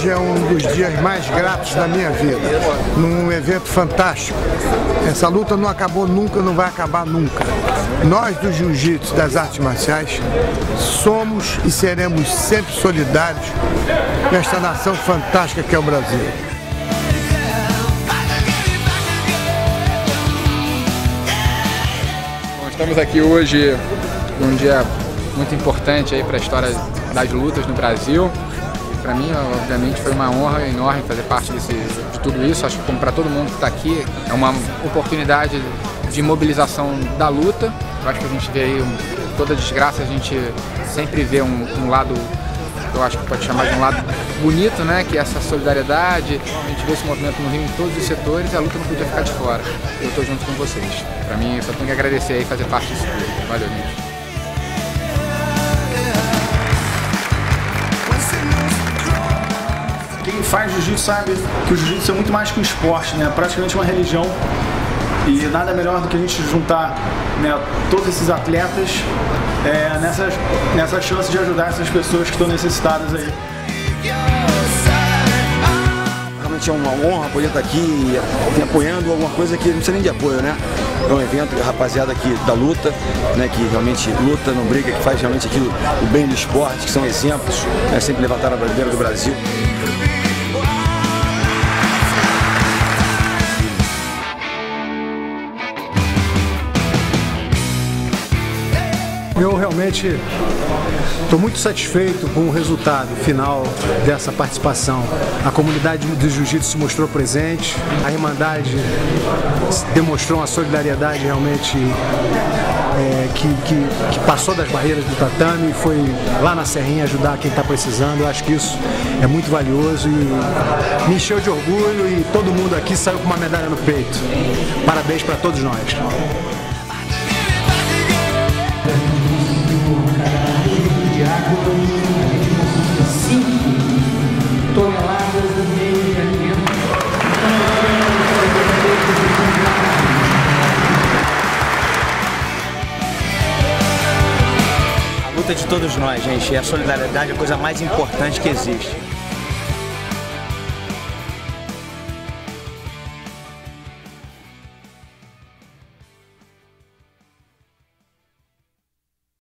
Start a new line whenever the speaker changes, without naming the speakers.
Hoje é um dos dias mais gratos da minha vida, num evento fantástico. Essa luta não acabou nunca, não vai acabar nunca. Nós do Jiu-Jitsu, das artes marciais, somos e seremos sempre solidários esta nação fantástica que é o Brasil.
Estamos aqui hoje num dia muito importante aí para a história das lutas no Brasil. Para mim, obviamente, foi uma honra enorme fazer parte desse, de tudo isso. Acho que como para todo mundo que está aqui, é uma oportunidade de mobilização da luta. Eu acho que a gente vê aí toda desgraça, a gente sempre vê um, um lado eu acho que pode chamar de um lado bonito, né? Que é essa solidariedade. A gente vê esse movimento no Rio em todos os setores e a luta não podia ficar de fora. Eu estou junto com vocês. Para mim, eu só tenho que agradecer e fazer parte disso tudo. Valeu, gente.
Faz jiu-jitsu sabe que o jiu-jitsu é muito mais que um esporte, né? Praticamente uma religião. E nada melhor do que a gente juntar né, todos esses atletas é, nessa, nessa chance de ajudar essas pessoas que estão necessitadas aí.
Realmente é uma honra poder estar aqui apoiando alguma coisa que não precisa nem de apoio, né? É um evento rapaziada aqui da luta, né, que realmente luta, não briga, que faz realmente aquilo, o bem do esporte, que são exemplos, né, sempre levantaram a bandeira do Brasil.
Eu realmente estou muito satisfeito com o resultado final dessa participação. A comunidade do Jiu-Jitsu se mostrou presente, a Irmandade demonstrou uma solidariedade realmente é, que, que, que, passou das barreiras do tatame e foi lá na Serrinha ajudar quem está precisando. Eu acho que isso é muito valioso e me encheu de orgulho e todo mundo aqui saiu com uma medalha no peito. Parabéns para todos nós.
De todos nós, gente, e a solidariedade é a coisa mais importante que existe.